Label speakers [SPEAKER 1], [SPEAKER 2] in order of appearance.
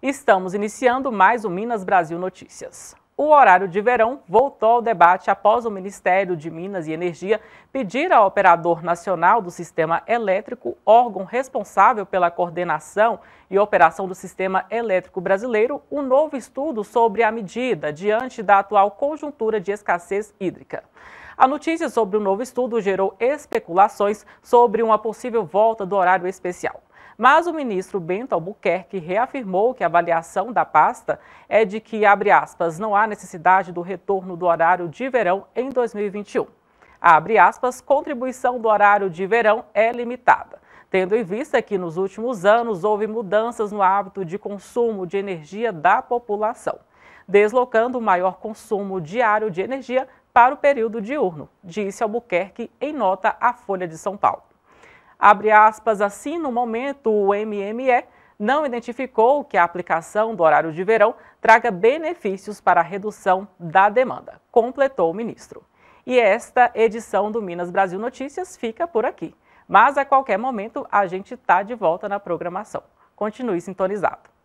[SPEAKER 1] Estamos iniciando mais o Minas Brasil Notícias. O horário de verão voltou ao debate após o Ministério de Minas e Energia pedir ao Operador Nacional do Sistema Elétrico, órgão responsável pela coordenação e operação do Sistema Elétrico Brasileiro, um novo estudo sobre a medida diante da atual conjuntura de escassez hídrica. A notícia sobre o novo estudo gerou especulações sobre uma possível volta do horário especial. Mas o ministro Bento Albuquerque reafirmou que a avaliação da pasta é de que, abre aspas, não há necessidade do retorno do horário de verão em 2021. Abre aspas, contribuição do horário de verão é limitada, tendo em vista que nos últimos anos houve mudanças no hábito de consumo de energia da população, deslocando o maior consumo diário de energia para o período diurno, disse Albuquerque em nota à Folha de São Paulo. Abre aspas, assim, no momento, o MME não identificou que a aplicação do horário de verão traga benefícios para a redução da demanda, completou o ministro. E esta edição do Minas Brasil Notícias fica por aqui. Mas a qualquer momento a gente está de volta na programação. Continue sintonizado.